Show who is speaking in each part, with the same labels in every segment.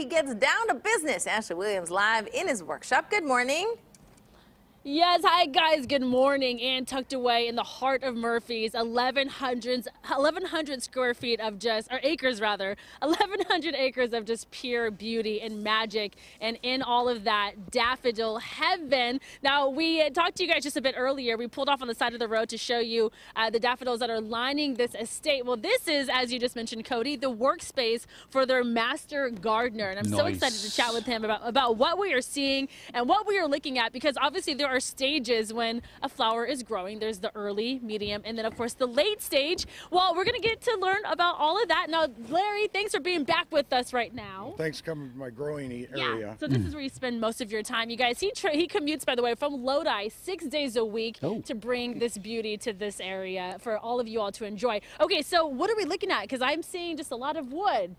Speaker 1: he gets down to business. Ashley Williams live in his workshop. Good morning.
Speaker 2: Yes, hi guys, good morning. And tucked away in the heart of Murphys, 1,100, 1,100 square feet of just, or acres rather, 1,100 acres of just pure beauty and magic. And in all of that, daffodil heaven. Now, we talked to you guys just a bit earlier. We pulled off on the side of the road to show you uh, the daffodils that are lining this estate. Well, this is, as you just mentioned, Cody, the workspace for their master gardener. And I'm so excited to chat with him about, about what we are seeing and what we are looking at because obviously there are stages when a flower is growing. There's the early, medium, and then of course the late stage. Well, we're going to get to learn about all of that. Now, Larry, thanks for being back with us right now.
Speaker 3: Thanks for coming to my growing e-
Speaker 2: Yeah.
Speaker 3: area.
Speaker 2: So this is where you spend most of your time, you guys. He tra- he commutes, by the way, from Lodi six days a week
Speaker 4: Oh.
Speaker 2: to bring this beauty to this area for all of you all to enjoy. Okay, so what are we looking at? Because I'm seeing just a lot of wood.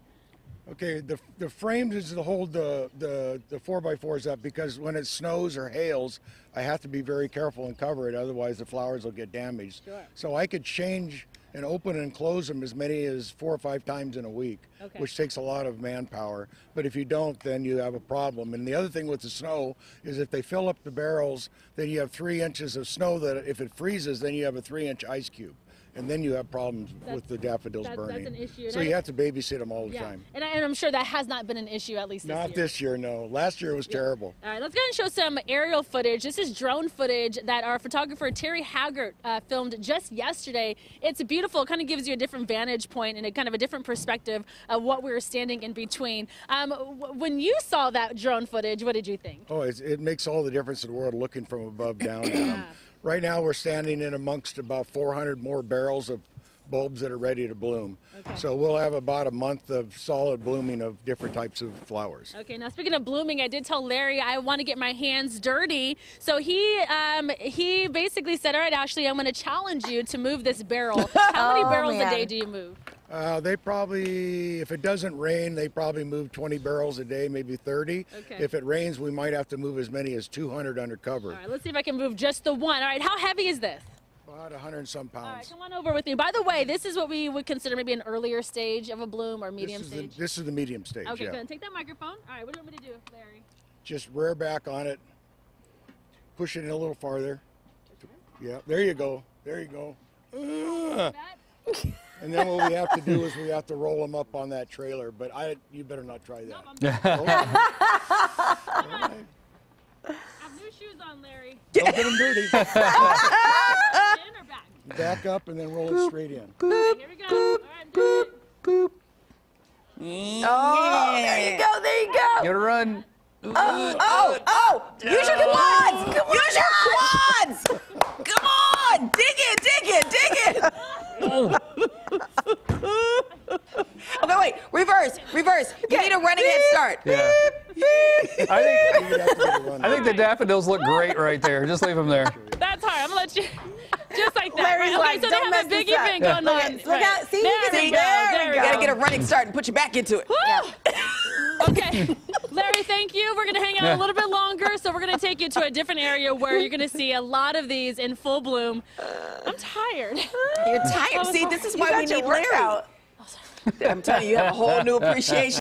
Speaker 3: Okay, the the frames is to hold the the the four by fours up because when it snows or hails, I have to be very careful and cover it. Otherwise, the flowers will get damaged.
Speaker 2: Sure.
Speaker 3: So I could change and open and close them as many as four or five times in a week,
Speaker 2: Okay.
Speaker 3: which takes a lot of manpower. But if you don't, then you have a problem. And the other thing with the snow is if they fill up the barrels, then you have three inches of snow. That if it freezes, then you have a three-inch ice cube. And then you have problems with the daffodils
Speaker 2: that- that's
Speaker 3: burning.
Speaker 2: an issue.
Speaker 3: So
Speaker 2: I-
Speaker 3: you have to babysit them all the
Speaker 2: Yeah,
Speaker 3: time.
Speaker 2: and, I, and I'm sure that has not been an issue at least this
Speaker 3: Not
Speaker 2: year.
Speaker 3: this year, no. Last year was terrible.
Speaker 2: All right, let's go and show some aerial footage. This is drone footage that our photographer Terry Haggart uh, filmed just yesterday. It's beautiful. It kind of gives you a different vantage point and a kind of a different perspective of what we were standing in between. Um, when you saw that drone footage, what did you think?
Speaker 3: Oh, it's, it makes all the difference in the world looking from above down. Um, right now, we're standing in amongst about 400 more barrels of bulbs that are ready to bloom.
Speaker 2: Okay.
Speaker 3: So we'll have about a month of solid blooming of different types of flowers.
Speaker 2: Okay, now speaking of blooming, I did tell Larry I want to get my hands dirty. So he um, he basically said, "All right, Ashley, I'm going to challenge you to move this barrel. How many
Speaker 1: Oh,
Speaker 2: barrels
Speaker 1: man.
Speaker 2: a day do you move?"
Speaker 3: Uh, they probably, if it doesn't rain, they probably move 20 barrels a day, maybe 30.
Speaker 2: Okay.
Speaker 3: If it rains, we might have to move as many as 200 undercover.
Speaker 2: All right, let's see if I can move just the one. All right, how heavy is this?
Speaker 3: About 100 and some pounds.
Speaker 2: All right, come on over with me. By the way, this is what we would consider maybe an earlier stage of a bloom or
Speaker 3: This
Speaker 2: medium
Speaker 3: the,
Speaker 2: stage.
Speaker 3: this is the medium stage.
Speaker 2: okay,
Speaker 3: yeah.
Speaker 2: good. Take that microphone. All right, what do you want me to do, Larry?
Speaker 3: just rear back on it, push it in a little farther. Yeah, there you go. There you go. Ugh.
Speaker 2: That?
Speaker 3: And then what we have to do is we have to roll them up on that trailer. But I, you better not try that.
Speaker 2: Nope, I'm
Speaker 3: Okay.
Speaker 2: I have new shoes on, Larry.
Speaker 3: Don't get them dirty.
Speaker 2: In or back?
Speaker 3: Back up and then roll it straight in.
Speaker 2: Okay, here we go. All right, I'm doing.
Speaker 1: Oh, there you go. There you go.
Speaker 4: Give it a run.
Speaker 1: Oh, oh, oh use your quads. Use your quads. Come on. Dig it, dig it, dig it. Oh. okay, wait. Reverse, reverse. You need a running head start.
Speaker 4: Yeah. I think
Speaker 3: You'd have to get a run.
Speaker 4: I think the daffodils look great right there. Just leave them there.
Speaker 2: That's hard. I'm gonna let you. Just like that.
Speaker 1: Larry's
Speaker 2: right? Okay,
Speaker 1: like,
Speaker 2: so they have a big
Speaker 1: this up."
Speaker 2: event
Speaker 4: Yeah.
Speaker 2: going
Speaker 1: Look
Speaker 2: on.
Speaker 1: at- look out. See, you
Speaker 2: there
Speaker 1: can
Speaker 2: we
Speaker 1: see-
Speaker 2: go.
Speaker 1: there
Speaker 2: There
Speaker 1: we
Speaker 2: we
Speaker 1: go.
Speaker 2: go.
Speaker 1: Gotta get a running start and put you back into it.
Speaker 2: Okay. Larry, thank you. We're going to hang out a little bit longer, so we're going to take you to a different area where you're going to see a lot of these in full bloom. I'm tired.
Speaker 1: You're tired. See, this is why we
Speaker 2: your
Speaker 1: need Larry. I'm telling you, you have a whole new appreciation.